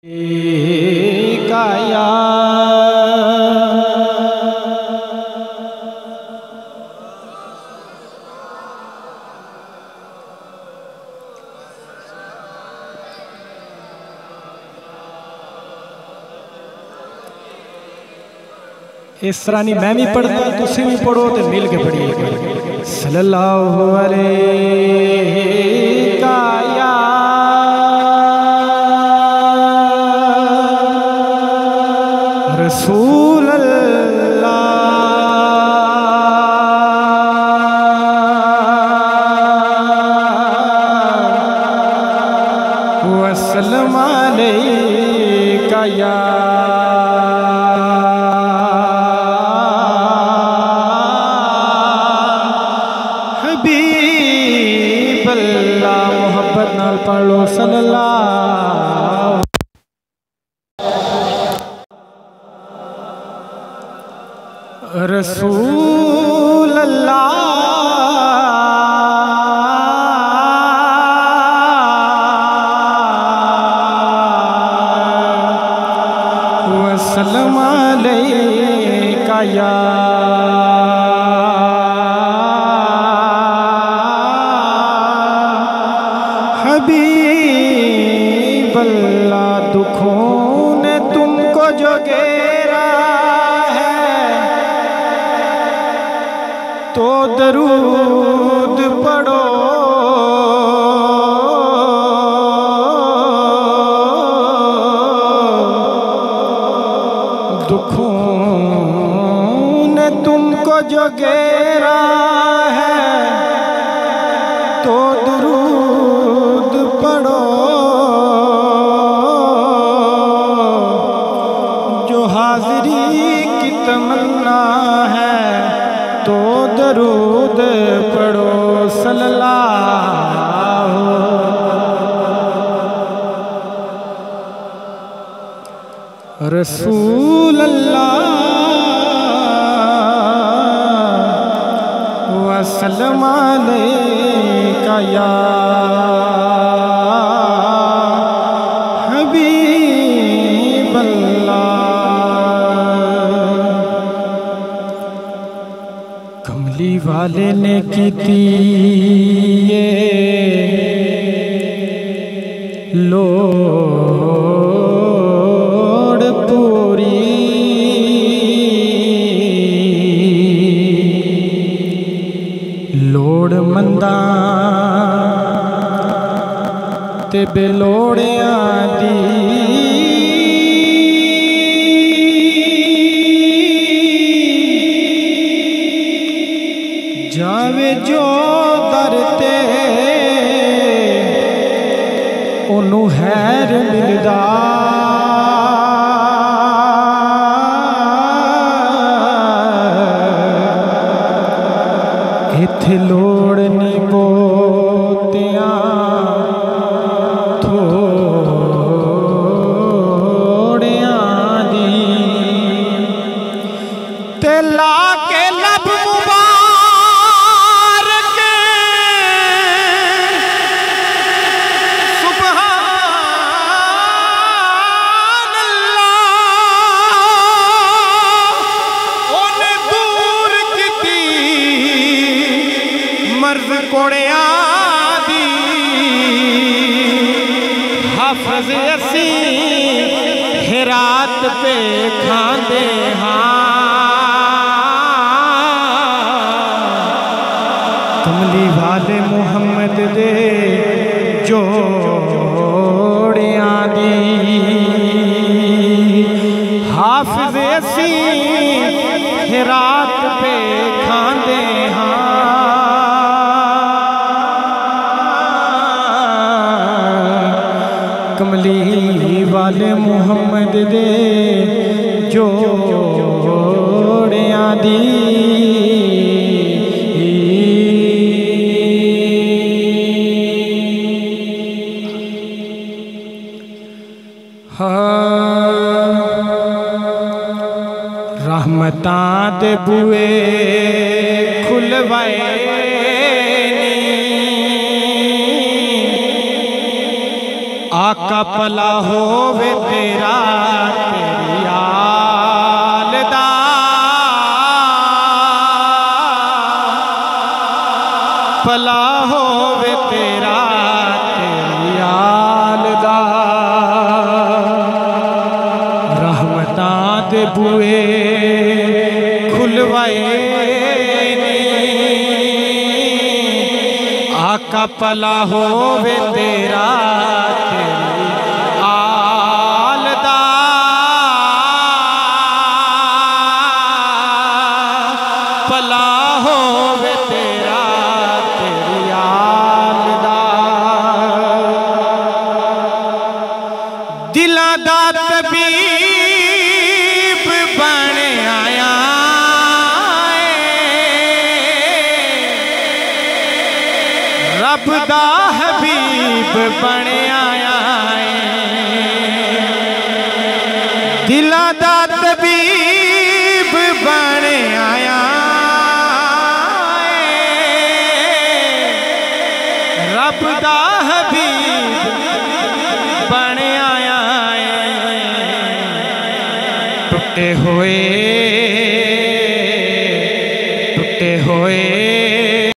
इस तरह नहीं मैं भी पढ़ता तुम भी पढ़ो तो मिल के पढ़िए। सल्लल्लाहु अलैहि। पढ़ लो सल्लल्लाहु रसूल अल्लाह दुखों ने तुमको जो है तो दरूद पढ़ो। दुखों ने तुमको जो है तो दरूद पढ़ो सल्लल्लाहु। रसूल अल्लाह वसल्लम का या कमली वाले ने की थी ये लोड़ पूरी। लोड़ मंदा ते बेलोड़ियाँ दी ਉਹਨੂੰ ਹੈਰ ਮਿਲਦਾ। ਇੱਥੇ ਲੋੜ ਨਹੀਂ ਬੋਤਿਆਂ पे खाते हाँ। कमली वाले मोहम्मद दे जो रात पे खांदे हाँ। कमली आल मोहम्मद दे जो जोड़िया दी। हाँ। रहमतात बुए खुलवाए। आका पला होवे तेरा। आका पला हो वे तेरा आलदा। पला हो वे तेरा तेरी आलदा। दिला दादा रब दा हबीब बने आया है। दिला दा तबीब बने आया है। रब दा हबीब बने आया है। टुटे हुए